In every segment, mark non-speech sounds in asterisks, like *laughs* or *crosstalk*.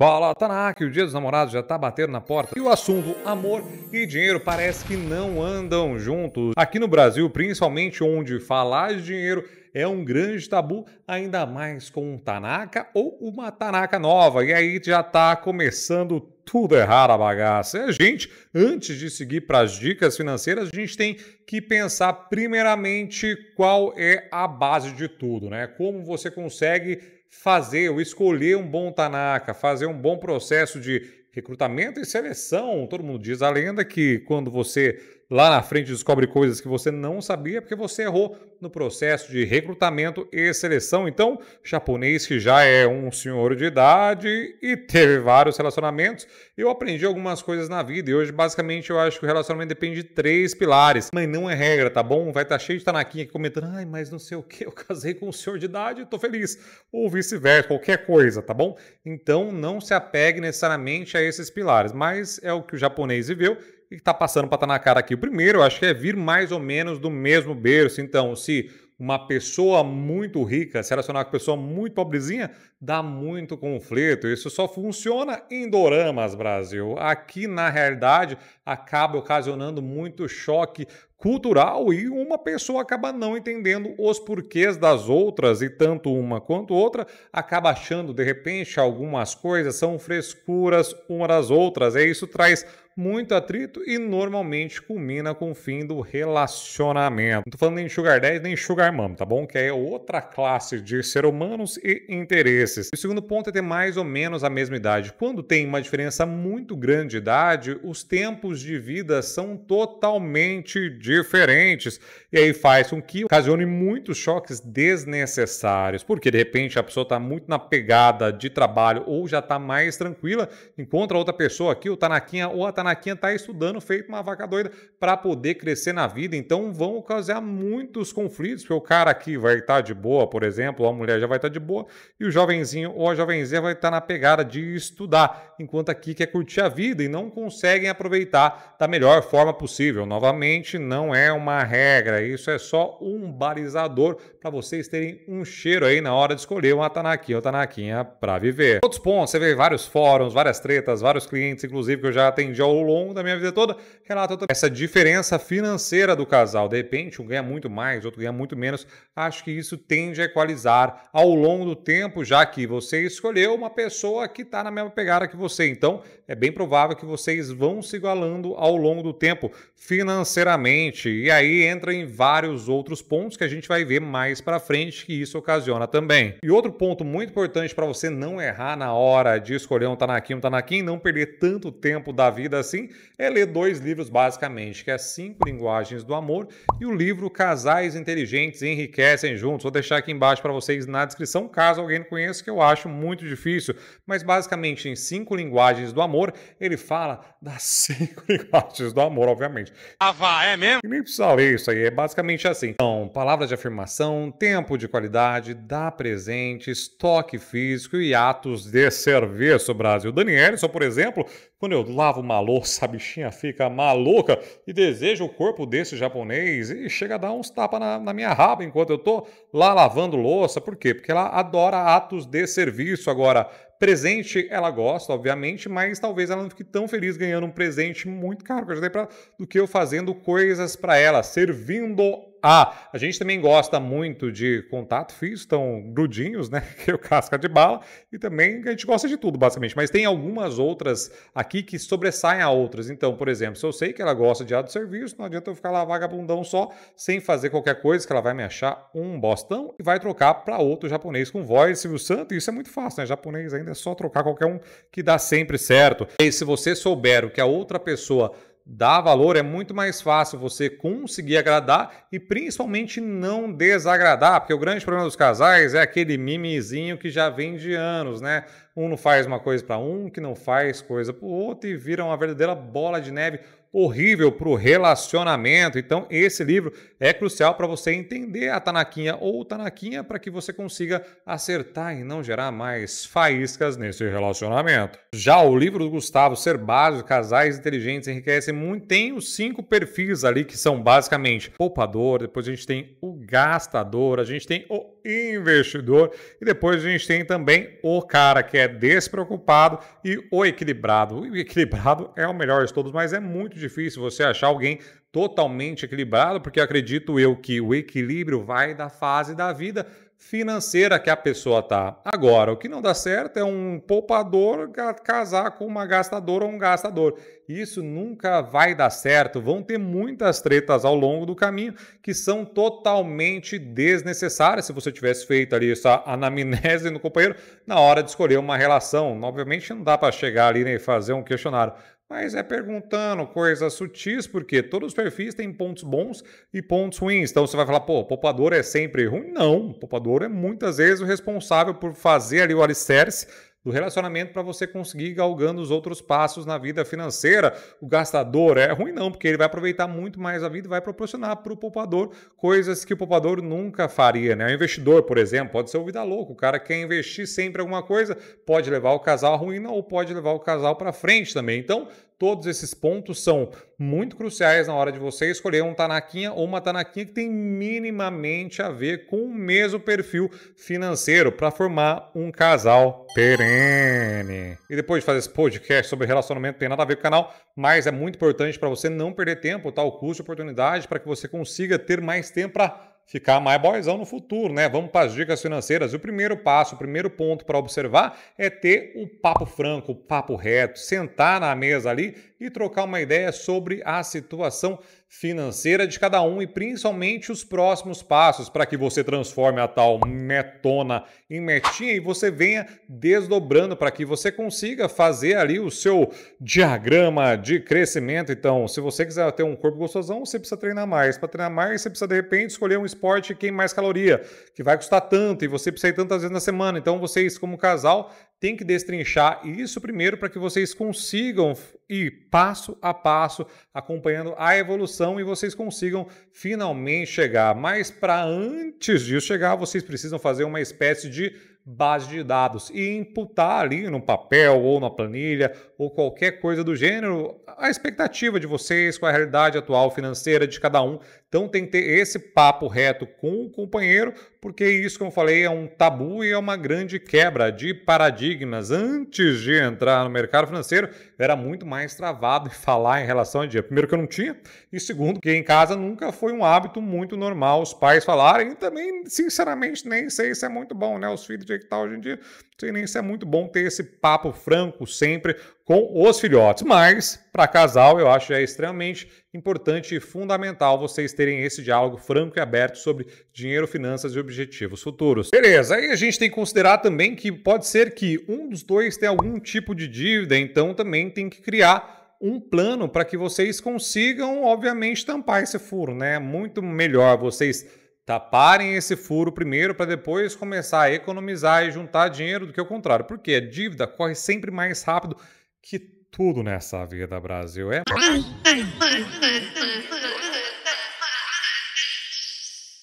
Fala, Tanaka, o dia dos namorados já tá batendo na porta. E o assunto amor e dinheiro parece que não andam juntos. Aqui no Brasil, principalmente onde falar de dinheiro é um grande tabu, ainda mais com um Tanaka ou uma Tanaka nova. E aí já tá começando tudo errado a bagaça. Gente, antes de seguir para as dicas financeiras, a gente tem que pensar primeiramente qual é a base de tudo, né? Como você consegue fazer ou escolher um bom Tanaka, fazer um bom processo de recrutamento e seleção. Todo mundo diz a lenda que quando você lá na frente descobre coisas que você não sabia porque você errou no processo de recrutamento e seleção. Então, japonês que já é um senhor de idade e teve vários relacionamentos, eu aprendi algumas coisas na vida e hoje basicamente eu acho que o relacionamento depende de três pilares. Mas não é regra, tá bom? Vai estar tá cheio de tanaquinha aqui comentando, ai, mas não sei o que, eu casei com um senhor de idade e tô feliz. Ou vice-versa, qualquer coisa, tá bom? Então, não se apegue necessariamente a esses pilares, mas é o que o japonês viveu e está passando para estar tá na cara aqui. O primeiro, eu acho que é vir mais ou menos do mesmo berço. Então, se uma pessoa muito rica se relacionar com uma pessoa muito pobrezinha, dá muito conflito. Isso só funciona em doramas, Brasil. Aqui, na realidade, acaba ocasionando muito choque cultural e uma pessoa acaba não entendendo os porquês das outras e tanto uma quanto outra acaba achando de repente algumas coisas são frescuras uma das outras. E isso traz muito atrito e normalmente culmina com o fim do relacionamento. Não tô falando nem Sugar 10 nem Sugar Mom, tá bom? Que é outra classe de ser humanos e interesses. O segundo ponto é ter mais ou menos a mesma idade. Quando tem uma diferença muito grande de idade, os tempos de vida são totalmente diferentes. E aí faz com que ocasione muitos choques desnecessários. Porque de repente a pessoa está muito na pegada de trabalho ou já está mais tranquila, encontra outra pessoa aqui, o Tanaquinha ou a Tanaquinha Tanaquinha está estudando feito uma vaca doida para poder crescer na vida, então vão causar muitos conflitos, porque o cara aqui vai estar tá de boa, por exemplo, a mulher já vai estar tá de boa, e o jovenzinho ou a jovenzinha vai estar tá na pegada de estudar, enquanto aqui quer curtir a vida e não conseguem aproveitar da melhor forma possível. Novamente, não é uma regra, isso é só um balizador para vocês terem um cheiro aí na hora de escolher uma Tanaquinha ou Tanaquinha para viver. Outros pontos, você vê vários fóruns, várias tretas, vários clientes, inclusive, que eu já atendi ao ao longo da minha vida toda, relata essa diferença financeira do casal. De repente, um ganha muito mais, outro ganha muito menos. Acho que isso tende a equalizar ao longo do tempo, já que você escolheu uma pessoa que está na mesma pegada que você. Então, é bem provável que vocês vão se igualando ao longo do tempo financeiramente. E aí entra em vários outros pontos que a gente vai ver mais para frente que isso ocasiona também. E outro ponto muito importante para você não errar na hora de escolher um Tanaquim, um Tanaquim, não perder tanto tempo da vida assim, é ler dois livros basicamente, que é Cinco Linguagens do Amor e o livro Casais Inteligentes Enriquecem Juntos. Vou deixar aqui embaixo para vocês na descrição, caso alguém não conheça, que eu acho muito difícil. Mas basicamente em Cinco Linguagens do Amor, ele fala das *laughs* cinco linguagens do amor, obviamente. Ah, vá, é mesmo? E nem precisa ler isso aí, é basicamente assim. Então, palavras de afirmação, tempo de qualidade, dar presente, estoque físico e atos de serviço, Brasil. Danielson, por exemplo, quando eu lavo uma louça, a bichinha fica maluca e deseja o corpo desse japonês e chega a dar uns tapas na, na, minha raba enquanto eu tô lá lavando louça. Por quê? Porque ela adora atos de serviço. Agora, presente ela gosta, obviamente, mas talvez ela não fique tão feliz ganhando um presente muito caro que eu já dei pra, do que eu fazendo coisas para ela, servindo ah, a gente também gosta muito de contato físico, estão grudinhos, né? *laughs* Que é o casca de bala. E também a gente gosta de tudo, basicamente. Mas tem algumas outras aqui que sobressaem a outras. Então, por exemplo, se eu sei que ela gosta de de serviço, não adianta eu ficar lá vagabundão só, sem fazer qualquer coisa, que ela vai me achar um bostão e vai trocar para outro japonês com voz Silvio Santo. Isso é muito fácil, né? Japonês ainda é só trocar qualquer um que dá sempre certo. E se você souber o que a outra pessoa dá valor, é muito mais fácil você conseguir agradar e principalmente não desagradar, porque o grande problema dos casais é aquele mimizinho que já vem de anos, né? Um não faz uma coisa para um, que não faz coisa para o outro e vira uma verdadeira bola de neve horrível para o relacionamento. Então, esse livro é crucial para você entender a Tanaquinha ou Tanaquinha para que você consiga acertar e não gerar mais faíscas nesse relacionamento. Já o livro do Gustavo Ser Básico, Casais Inteligentes Enriquecem Muito, tem os cinco perfis ali que são basicamente poupador, depois a gente tem o gastador, a gente tem o investidor. E depois a gente tem também o cara que é despreocupado e o equilibrado. O equilibrado é o melhor de todos, mas é muito difícil você achar alguém totalmente equilibrado, porque acredito eu que o equilíbrio vai da fase da vida financeira que a pessoa tá. Agora, o que não dá certo é um poupador casar com uma gastadora ou um gastador. Isso nunca vai dar certo. Vão ter muitas tretas ao longo do caminho que são totalmente desnecessárias se você tivesse feito ali essa anamnese no companheiro na hora de escolher uma relação. Obviamente não dá para chegar ali e fazer um questionário mas é perguntando coisas sutis, porque todos os perfis têm pontos bons e pontos ruins. Então você vai falar, pô, poupador é sempre ruim? Não, poupador é muitas vezes o responsável por fazer ali o alicerce do relacionamento para você conseguir galgando os outros passos na vida financeira. O gastador é ruim não, porque ele vai aproveitar muito mais a vida e vai proporcionar para o poupador coisas que o poupador nunca faria. Né? O investidor, por exemplo, pode ser o vida louco. O cara quer investir sempre em alguma coisa, pode levar o casal à ruína ou pode levar o casal para frente também. Então, todos esses pontos são muito cruciais na hora de você escolher um Tanaquinha ou uma Tanaquinha que tem minimamente a ver com o mesmo perfil financeiro para formar um casal perene. E depois de fazer esse podcast sobre relacionamento, tem nada a ver com o canal, mas é muito importante para você não perder tempo, tal tá? custo de oportunidade, para que você consiga ter mais tempo para ficar mais boizão no futuro, né? Vamos para as dicas financeiras. O primeiro passo, o primeiro ponto para observar é ter o papo franco, o papo reto, sentar na mesa ali e trocar uma ideia sobre a situação financeira de cada um e principalmente os próximos passos para que você transforme a tal metona em metinha e você venha desdobrando para que você consiga fazer ali o seu diagrama de crescimento. Então, se você quiser ter um corpo gostosão, você precisa treinar mais. Para treinar mais, você precisa de repente escolher um esporte que queime mais caloria, que vai custar tanto e você precisa ir tantas vezes na semana. Então, vocês como casal tem que destrinchar isso primeiro para que vocês consigam ir passo a passo acompanhando a evolução e vocês consigam finalmente chegar. Mas para antes disso chegar, vocês precisam fazer uma espécie de base de dados e imputar ali no papel ou na planilha ou qualquer coisa do gênero a expectativa de vocês com a realidade atual financeira de cada um. Então tem que ter esse papo reto com o companheiro, porque isso, como eu falei, é um tabu e é uma grande quebra de paradigmas. Antes de entrar no mercado financeiro, era muito mais travado *laughs* falar em relação a dia. Primeiro que eu não tinha, e segundo que em casa nunca foi um hábito muito normal os pais falarem, e também, sinceramente, nem sei se é muito bom, né? Os filhos de que tá hoje em dia, não sei nem se é muito bom ter esse papo franco sempre com os filhotes. Mas, para casal, eu acho que é extremamente importante e fundamental vocês terem esse diálogo franco e aberto sobre dinheiro, finanças e objetivos futuros. Beleza, aí a gente tem que considerar também que pode ser que um dos dois tenha algum tipo de dívida, então também tem que criar um plano para que vocês consigam, obviamente, tampar esse furo, né? Muito melhor vocês taparem esse furo primeiro para depois começar a economizar e juntar dinheiro do que o contrário. Porque a dívida corre sempre mais rápido que tudo nessa vida, Brasil. É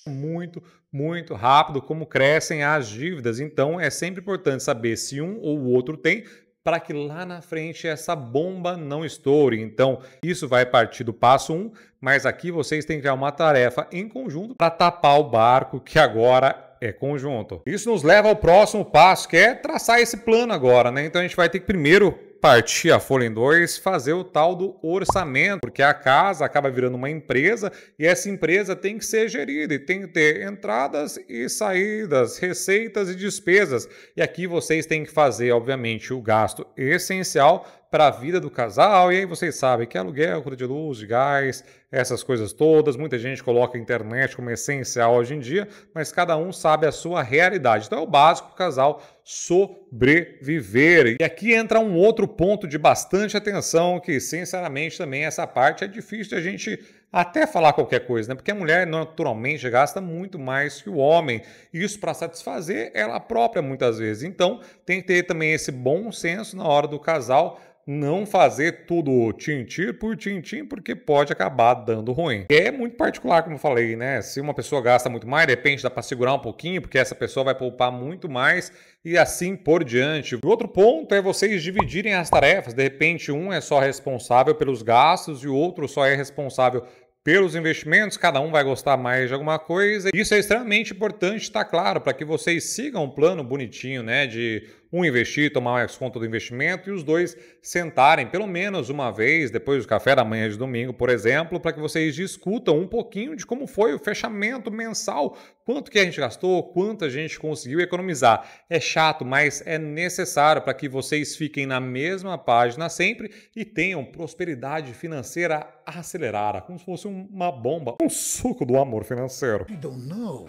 muito, muito rápido como crescem as dívidas. Então é sempre importante saber se um ou o outro tem para que lá na frente essa bomba não estoure. Então, isso vai partir do passo 1, um, mas aqui vocês têm que criar uma tarefa em conjunto para tapar o barco que agora é conjunto. Isso nos leva ao próximo passo, que é traçar esse plano agora, né? Então a gente vai ter que primeiro partir a folha em dois, fazer o tal do orçamento, porque a casa acaba virando uma empresa e essa empresa tem que ser gerida e tem que ter entradas e saídas, receitas e despesas. E aqui vocês têm que fazer, obviamente, o gasto essencial para a vida do casal. E aí vocês sabem que aluguel, conta de luz, de gás, essas coisas todas. Muita gente coloca a internet como essencial hoje em dia, mas cada um sabe a sua realidade. Então é o básico o casal sobreviver. E aqui entra um outro ponto de bastante atenção, que sinceramente também essa parte é difícil de a gente até falar qualquer coisa, né? Porque a mulher naturalmente gasta muito mais que o homem. Isso para satisfazer ela própria muitas vezes. Então, tem que ter também esse bom senso na hora do casal não fazer tudo tintim por tintim, porque pode acabar dando ruim. É muito particular, como eu falei, né? Se uma pessoa gasta muito mais, de repente dá para segurar um pouquinho, porque essa pessoa vai poupar muito mais e assim por diante. O outro ponto é vocês dividirem as tarefas. De repente, um é só responsável pelos gastos e o outro só é responsável pelos investimentos, cada um vai gostar mais de alguma coisa. Isso é extremamente importante, está claro, para que vocês sigam um plano bonitinho, né, de um investir, tomar mais conta do investimento e os dois sentarem pelo menos uma vez depois do café da manhã de domingo, por exemplo, para que vocês discutam um pouquinho de como foi o fechamento mensal, quanto que a gente gastou, quanto a gente conseguiu economizar. É chato, mas é necessário para que vocês fiquem na mesma página sempre e tenham prosperidade financeira acelerada, como se fosse uma bomba, um suco do amor financeiro. I don't know.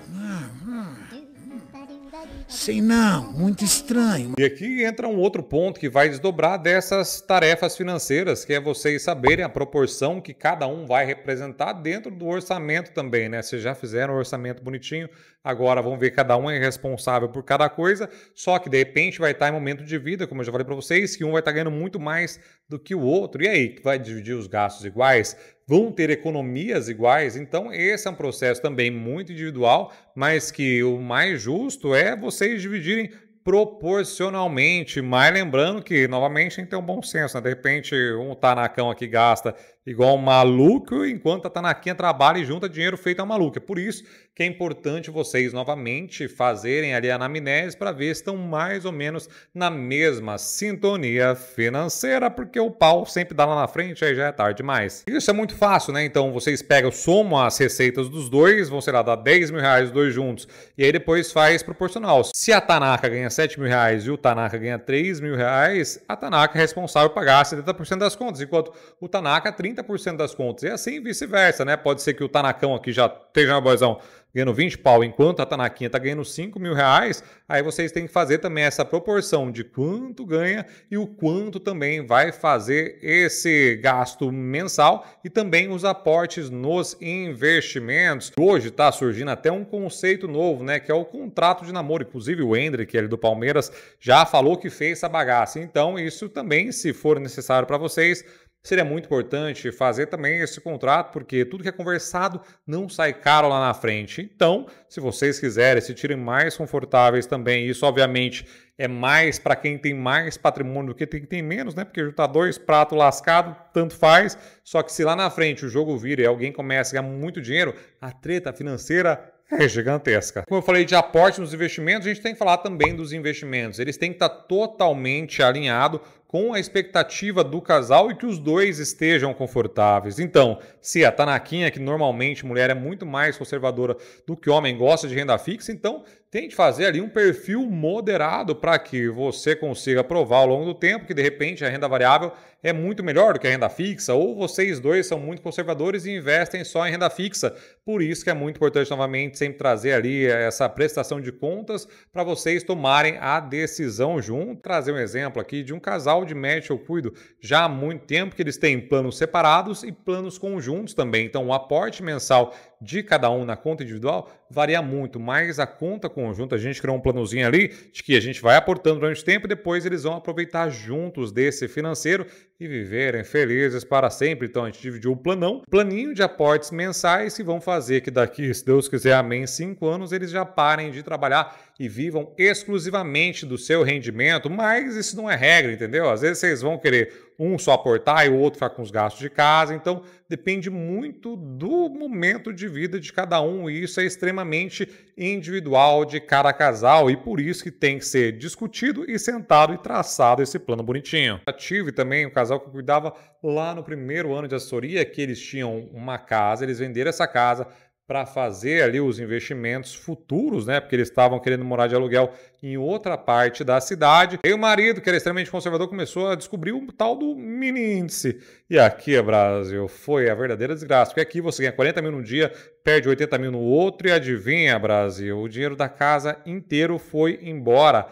Sei não, muito estranho. E aqui entra um outro ponto que vai desdobrar dessas tarefas financeiras, que é vocês saberem a proporção que cada um vai representar dentro do orçamento também, né? Vocês já fizeram o orçamento bonitinho, agora vão ver cada um é responsável por cada coisa, só que de repente vai estar em momento de vida, como eu já falei para vocês, que um vai estar ganhando muito mais do que o outro. E aí, vai dividir os gastos iguais? Vão ter economias iguais. Então, esse é um processo também muito individual, mas que o mais justo é vocês dividirem proporcionalmente, mas lembrando que, novamente, tem que ter um bom senso, né? De repente, um Tanacão aqui gasta igual um maluco, enquanto a Tanaquinha trabalha e junta dinheiro feito a um maluco. É por isso que é importante vocês, novamente, fazerem ali a anamnese para ver se estão mais ou menos na mesma sintonia financeira, porque o pau sempre dá lá na frente, aí já é tarde demais. Isso é muito fácil, né? Então, vocês pegam, somam as receitas dos dois, vão, sei lá, dar 10 mil reais os dois juntos, e aí depois faz proporcional. Se a Tanaka ganha 7 mil reais e o Tanaka ganha 3 mil reais, a Tanaka é responsável por pagar 70% das contas, enquanto o Tanaka 30% das contas. E assim vice-versa, né? Pode ser que o Tanakão aqui já esteja uma boizão ganhando 20 pau, enquanto a Tanaquinha está ganhando 5 mil reais, aí vocês têm que fazer também essa proporção de quanto ganha e o quanto também vai fazer esse gasto mensal e também os aportes nos investimentos. Hoje está surgindo até um conceito novo, né, que é o contrato de namoro. Inclusive o Hendrick, ele do Palmeiras, já falou que fez essa bagaça. Então isso também, se for necessário para vocês, seria muito importante fazer também esse contrato, porque tudo que é conversado não sai caro lá na frente. Então, se vocês quiserem se tirem mais confortáveis também, isso obviamente é mais para quem tem mais patrimônio do que quem tem menos, né? Porque juntar dois pratos lascados, tanto faz. Só que se lá na frente o jogo vira e alguém começa a ganhar muito dinheiro, a treta financeira é gigantesca. Como eu falei de aporte nos investimentos, a gente tem que falar também dos investimentos. Eles têm que estar totalmente alinhados com a expectativa do casal e que os dois estejam confortáveis. Então, se a Tanaquinha, que normalmente mulher é muito mais conservadora do que homem, gosta de renda fixa, então tente fazer ali um perfil moderado para que você consiga provar ao longo do tempo que de repente a renda variável é muito melhor do que a renda fixa, ou vocês dois são muito conservadores e investem só em renda fixa. Por isso que é muito importante novamente sempre trazer ali essa prestação de contas para vocês tomarem a decisão junto. Trazer um exemplo aqui de um casal de match eu cuido já há muito tempo que eles têm planos separados e planos conjuntos também. Então o aporte mensal de cada um na conta individual varia muito, mas a conta conjunta, a gente criou um planozinho ali de que a gente vai aportando durante o tempo e depois eles vão aproveitar juntos desse financeiro e viverem felizes para sempre. Então a gente dividiu o planão, planinho de aportes mensais que vão fazer que daqui, se Deus quiser, amém, cinco anos eles já parem de trabalhar e vivam exclusivamente do seu rendimento, mas isso não é regra, entendeu? Às vezes vocês vão querer um só aportar e o outro ficar com os gastos de casa, então depende muito do momento de vida de cada um e isso é extremamente individual de cada casal e por isso que tem que ser discutido e sentado e traçado esse plano bonitinho. Eu tive também um casal que cuidava lá no primeiro ano de assessoria que eles tinham uma casa, eles venderam essa casa para fazer ali os investimentos futuros, né? Porque eles estavam querendo morar de aluguel em outra parte da cidade. E o marido, que era extremamente conservador, começou a descobrir o tal do mini índice. E aqui, Brasil, foi a verdadeira desgraça. Porque aqui você ganha 40 mil num dia, perde 80 mil no outro e adivinha, Brasil, o dinheiro da casa inteiro foi embora.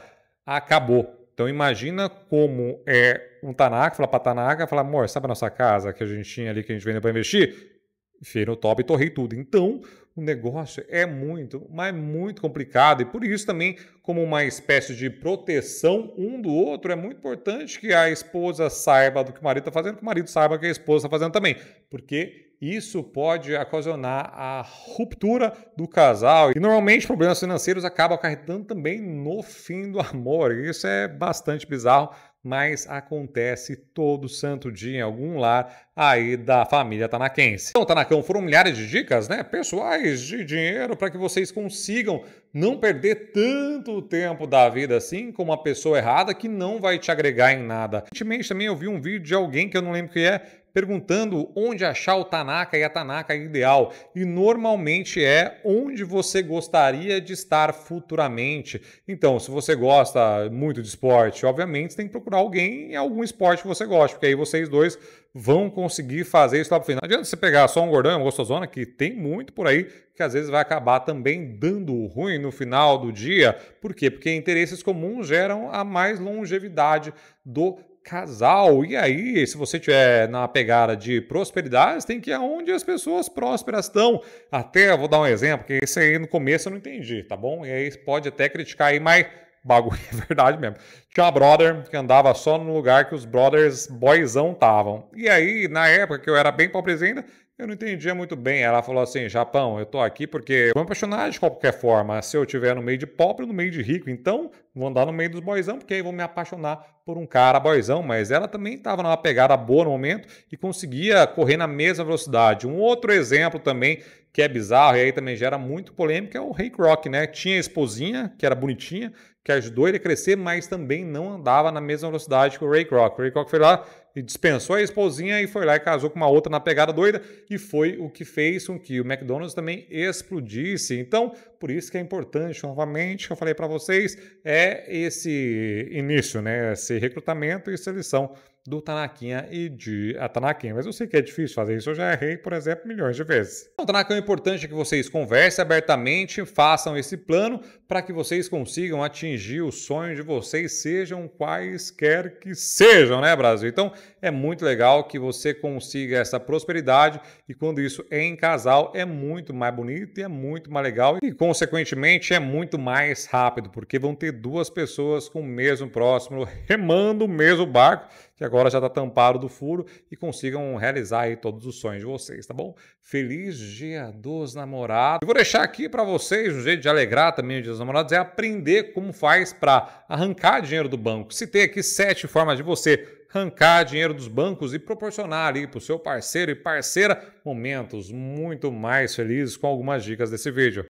Acabou. Então imagina como é um Tanaka, falar para Tanaka, falar, amor, sabe a nossa casa que a gente tinha ali que a gente vendeu para investir? Enfiei no top e torrei tudo. Então, o negócio é muito, mas muito complicado e por isso também, como uma espécie de proteção um do outro, é muito importante que a esposa saiba do que o marido está fazendo, que o marido saiba que a esposa está fazendo também, porque isso pode ocasionar a ruptura do casal e normalmente problemas financeiros acabam acarretando também no fim do amor. Isso é bastante bizarro mas acontece todo santo dia em algum lar aí da família Tanaquense. Então, Tanacão, foram milhares de dicas, né, pessoais de dinheiro para que vocês consigam não perder tanto tempo da vida assim com uma pessoa errada que não vai te agregar em nada. Recentemente também eu vi um vídeo de alguém que eu não lembro quem é, perguntando onde achar o Tanaka e a Tanaka ideal. E normalmente é onde você gostaria de estar futuramente. Então, se você gosta muito de esporte, obviamente você tem que procurar alguém em algum esporte que você goste, porque aí vocês dois vão conseguir fazer isso lá pro final. Não adianta você pegar só um gordão uma gostosona, que tem muito por aí, que às vezes vai acabar também dando ruim no final do dia. Por quê? Porque interesses comuns geram a mais longevidade do casal. E aí, se você tiver na pegada de prosperidade, tem que ir aonde as pessoas prósperas estão. Até vou dar um exemplo, que esse aí no começo eu não entendi, tá bom? E aí pode até criticar aí, mas bagulho *laughs* é verdade mesmo. Tinha uma brother que andava só no lugar que os brothers boyzão estavam. E aí, na época que eu era bem pobrezinho eu não entendia muito bem. Ela falou assim: Japão, eu tô aqui porque vou me apaixonar de qualquer forma. Se eu estiver no meio de pobre, no meio de rico. Então, vou andar no meio dos boizão, porque aí vou me apaixonar por um cara boizão. Mas ela também estava numa pegada boa no momento e conseguia correr na mesma velocidade. Um outro exemplo também que é bizarro e aí também gera muito polêmica é o Ray Kroc, né? Tinha a esposinha, que era bonitinha, que ajudou ele a crescer, mas também não andava na mesma velocidade que o Ray Kroc. O Ray Kroc foi lá e dispensou a esposinha e foi lá e casou com uma outra na pegada doida e foi o que fez com que o McDonald's também explodisse. Então, por isso que é importante, novamente, que eu falei para vocês, é esse início, né? Esse recrutamento e seleção do Tanaquinha e de a Tanaquinha. Mas eu sei que é difícil fazer isso, eu já errei, por exemplo, milhões de vezes. Então, Tanaquinha, é importante que vocês conversem abertamente, façam esse plano para que vocês consigam atingir os sonhos de vocês, sejam quaisquer que sejam, né, Brasil? Então, é muito legal que você consiga essa prosperidade e quando isso é em casal, é muito mais bonito e é muito mais legal e, consequentemente, é muito mais rápido, porque vão ter duas pessoas com o mesmo próximo, remando o mesmo barco que agora já está tampado do furo e consigam realizar aí todos os sonhos de vocês, tá bom? Feliz Dia dos Namorados. Vou deixar aqui para vocês um jeito de alegrar também o Dia dos Namorados é aprender como faz para arrancar dinheiro do banco. Citei aqui sete formas de você arrancar dinheiro dos bancos e proporcionar ali para o seu parceiro e parceira momentos muito mais felizes com algumas dicas desse vídeo.